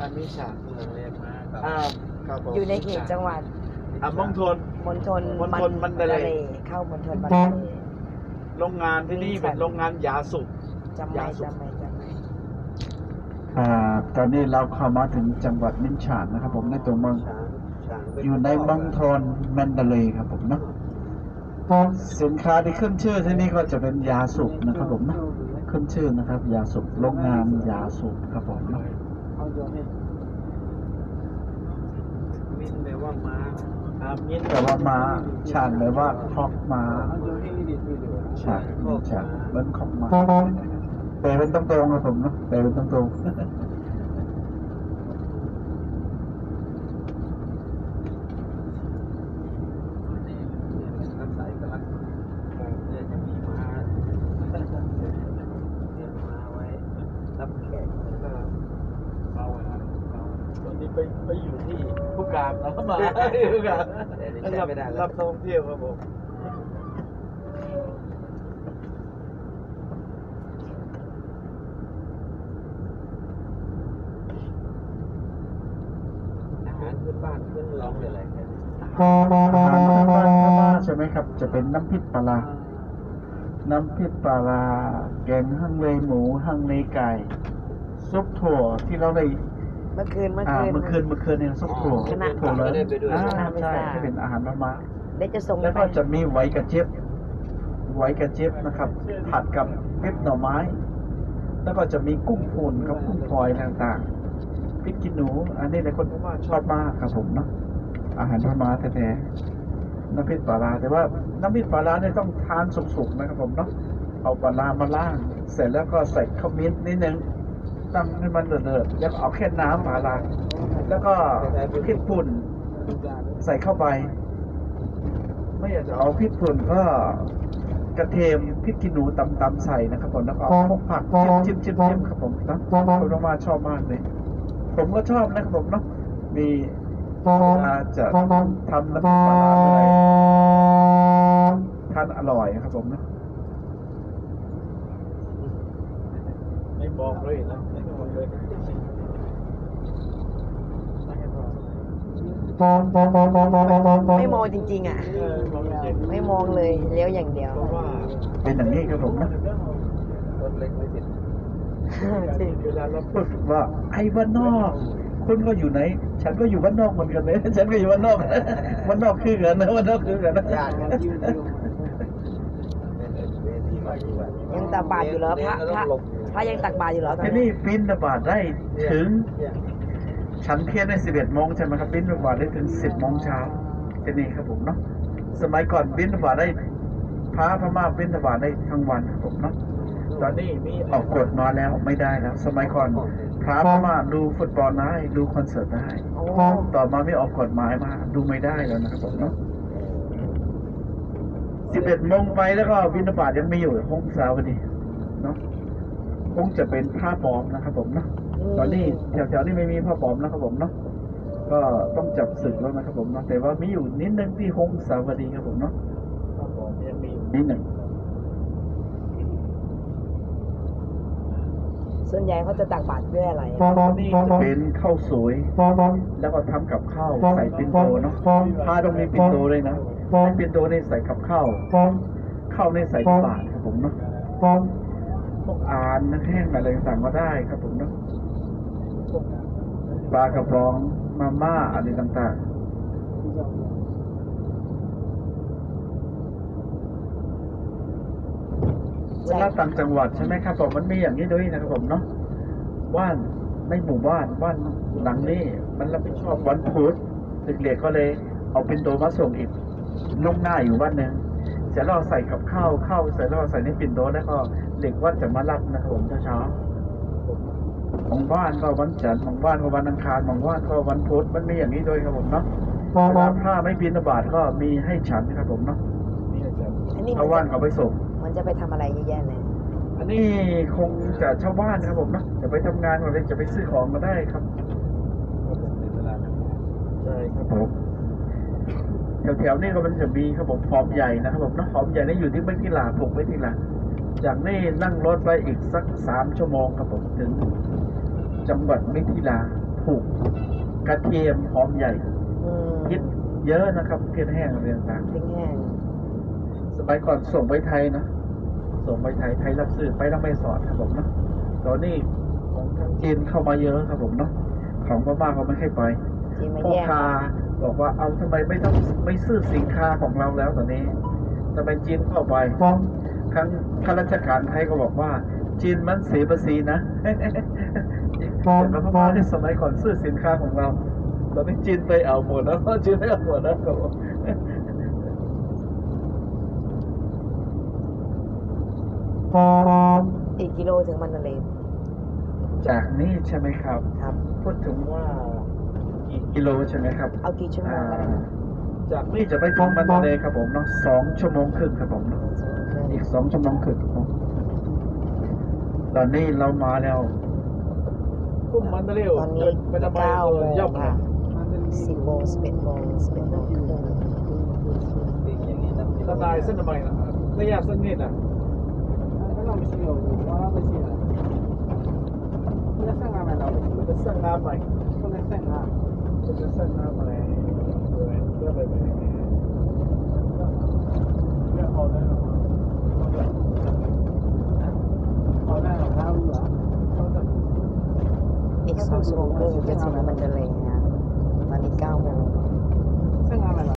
อันนี้ฉากเมืองเรียกมากับอ่าครับผมอยู่ในเขตจังหวัดอะมงทนมณฑลมณฑลมันดาเล เข้ามณฑลมันดาเลโรงงานที่นี่เป็นโรงงานยาสูบจำไม่ยาสูบจำไม่จำไม่อ่าตอนนี้เราเข้ามาถึงจังหวัดนินชานนะครับ ผมในตัวเมืองช้างช้างเป็อยู่ในมณฑลแมนดาเลย์ครับผมเนาะสินค้าที่ขึ้นชื่อที่นี่ก็จะเป็นยาสูบนะครับผมเนาะขึ้นชื่อนะครับ ยาสูบโรงงานยาสูบครับผม เนาะมินแปลว่าม้าครับยินแต่ว่ามาชานแปลว่าคอกมาชานนินชานเบิ้ลคอกมาแปลเป็นตรงๆครับผมเนาะแปลเป็นตรงๆรักสายกลักเนี่ยจะมีม้าเลี้ยงม้าไว้รับแขกแล้วก็ เบาอะไรเบาตอนนี้ ไปไปอยู่ที่ผู้การแล้วมาผู้การแต่นี่ใช้ไม่ได้แล้รัวบนักท่องเที่ยวครับผมอาหารพื้นบ้านพื้นเมืองอะไรกันอาหารพื้นบ้านพม่าใช่ไหมครับ จะเป็นน้ำพริกปลาร้าน้ำพริกปลาร้าแกงฮังเลหมูฮังเลไก่ ซุปถั่วที่เราได้ เมื่อคืนเมื่ออ่าคืน เมื่อคืนเมื่อคืนเนี่ยซุปถั่วคณะถั่วเลยได้ไปด้วยอ่าคณะไม่ใช่ทราบ ที่เป็นอาหารพม่าเดี๋ยวจะส่งแล้วไปก็จะมีไว้กระเจี๊ยบไว้กระเจี๊ยบนะครับ ผัดกับเม็ดหน่อไม้ แล้วก็จะมีกุ้งพูนกับกุ้งพลอยต่างๆพริกขี้หนู อันนี้หลายคนชอบมากครับผมเนาะอาหารพม่าแท้ๆน้ำพริกปลาร้าแต่ว่าน้ำพริกปลาร้าเนี่ยต้องทานสุกๆนะครับผมเนาะเอาปลาร้ามาล่าง เสร็จแล้วก็ใส่ข้าวมิ้นนิดนึง ตั้งให้มันเดือดๆแล้วเอาแค่น้ำปลาร้าแล้วก็พริกป่นใส่เข้าไป ไม่อยากจะเอาพริกป่นก็กระเทียมพริกขี้หนูตำๆใส่นะครับผมแล้วก็เอาพวกผักจิ้มๆจิ้มๆครับผมนะคนมาชอบมากเลย ผมก็ชอบนะครับผมเนาะมีเวลาจะทำน้ำปลาร้าอะไรทานอร่อยนะครับผมเนาะ ไม่บอกเลยนะไม่บอกเลยไม่มองจริง ๆ อะเออบอกจริงไม่มองเลยเลี้ยวอย่างเดียวเพราะว่าเป็นอย่างนี้ครับผมนะรถเล็กไม่ติดจริงเวลาเราพูดว่าไอ้บ้านนอกคุณก็อยู่ไหน ฉันก็อยู่บ้านนอกเหมือนกันเลยฉันก็อยู่บ้านนอกบ้านนอกคือกันนะบ้านนอกคือกันนะญาติกันยืนอยู่เวทีมาอยู่แบบยังตักบาตรอยู่เหรอพระพระ พระยังตักบาตรอยู่เหรอตอนที่นี้นี่บินบาทได้ถึง ฉันเทียนได้สิบเอ็ดโมงใช่ไหมครับ บินบาทได้ถึงสิบโมงเช้าที่นี่ครับผมเนาะสมัยก่อนบินบาทได้พระพม่าบินบาทได้ทั้งวันครับผมเนาะตอนนี้มีออกกฎมาแล้วไม่ได้แล้วสมัยก่อนพระพม่าดูฟุตบอลได้ดูคอนเสิร์ตได้โอ้ต่อมาไม่ออกกฎหมายมาดูไม่ได้แล้วนะครับผมเนาะสิบเอ็ดโมงไปแล้วก็บินบาตยังไม่อยู่ห้องสาวดีเนาะค งจะเป็นผ้าปลอมนะครับผมเนาะตอนนี้แถวๆนี้ไม่มีผ้าปลอมนะครับผมเนาะก็ต้องจับศึกแล้วนะครับผมเนาะแต่ว่ามีอยู่นิดนึงที่ห้องสาวดีครับผมเนาะครับผมยังมีอยู่นิดหนึ่งส่วนใหญ่เขาจะตักบาตรด้วยอะไรอะนี่จะเป็นข้าวสวยแล้วก็ทำกับข้าวใส่ปิ่นโตเนาะผ้าต้องมีปิ่นโตเลยนะให้ปิ่นโตนี่ใส่กับข้าวข้าวนี่ใส่ที่บาทครับผมเนาะ พวกอ่านนะแห้งอะไรต่างๆก็ได้ครับผมเนาะปลากระป๋องมาม่าอะไรต่างๆเวลาต่างจังหวัดใช่ไหมครับผมมันมีอย่างนี้ด้วยนะครับผมเนาะว่านในหมู่บ้านว่านหลังนี้ มันรับผิดชอบวันพุธเด็กๆก็เลยเอาเป็นโตมาส่งอีกลุงหน้าอยู่บ้านหนึ่งเสร็จแล้วเราใส่กับข้าวข้าวเสร็จแล้วเราใส่ในปิ่นโตแล้วก็ เด็กวัดจะมารับนะครับผมเช้าๆของบ้านก็วันจันทร์ของบ้านก็วันอังคารของบ้านก็วันพุธมันมีอย่างนี้ด้วยครับผมเนาะเวลาผ้าไม่บินบาตก็มีให้ฉันครับผมเนาะมีอาจารย์อันนี้ชาวบ้านเขาไปส่งมันจะไปทำอะไรเยอะแยะเลย อันนี้คงจะชาวบ้านครับผมเนาะจะไปทำงานอะไรจะไปซื้อของมาได้ครับเป็นเวลาทำงานใช่ครับผมแถวๆนี้ก็มันจะมีครับผมหอมใหญ่นะครับผมเนาะหอมใหญ่นี่อยู่ที่ไม่ที่ลาปลูกไม่ที่ลา จากนี่นั่งรถไปอีกสักสามชั่วโมงครับผมถึง จังหวัดมิถิลาโพถูกกระเทียมหอมใหญ่อืมพริกเยอะนะครับพริกแห้งอะไรต่างพริกแห้งๆสมัยก่อนส่งไปไทยนะ ส่งไปไทยไทยรับซื้อไปต้องไม่สอดครับผมเนาะตอนนี้ของทางจีนเข้ามาเยอะครับผมเนาะของพม่าเขาไม่ให้ไปที่มาพ่อแย่งค้าบอกว่าเอาทำไมไม่ต้องไม่ซื้อสินค้าของเราแล้วตอนนี้ทำไมจีนเข้าไปฟ้อง ครั้งข้าราชการไทยก็บอกว่า จีนมันเสียภาษีนะฟ้องพม่าที่สมัยก่อนซื้อสินค้าของเราตอนนี้จีนไปเอาหมดแล้วจีนไปเอาหมดแล้วครับผมอีกกิโลถึงมันนาเลย์จากนี้ใช่ไหมครับ ครับ พูดถึงว่ากี่กิโลใช่ไหมครับ เอากี่ชั่วโมอ่างก็ได้จากนี่จะไปถึงมันทะเลครับผมเนาะสองชั่วโมงครึ่งครับผมเนาะ อีกสองชั่วโมงครึ่งครับผมตอนนี้เรามาแล้วกุ้งมันตะเลียวตอนนี้ไปทำไมเก้าโมงย่อมค่ะสิบโมงสิบเอ็ดโมงสิบเอ็ดโมงครึ่งสิ่งอย่างนี้นะละลายเส้นทำไมนะระยะเส้นนิดอะมันจะเส้นน้ำใหม่มันจะเส้นน้ำมันจะเส้นน้ำใหม่เลยเพื่อไปไปเพื่อเอาได้หรอเอาได้หรอครับเหรอ อีก สองชั่วโมงครึ่งจะถึงมันนาเลย์นะตอนนี้เก้าโมง